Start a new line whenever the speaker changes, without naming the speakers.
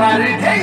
Bye.